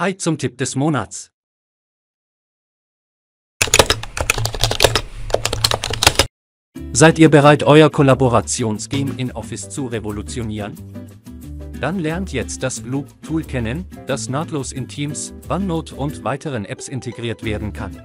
Hi zum Tipp des Monats. Seid ihr bereit, euer Kollaborationsgame in Office zu revolutionieren? Dann lernt jetzt das Loop-Tool kennen, das nahtlos in Teams, OneNote und weiteren Apps integriert werden kann.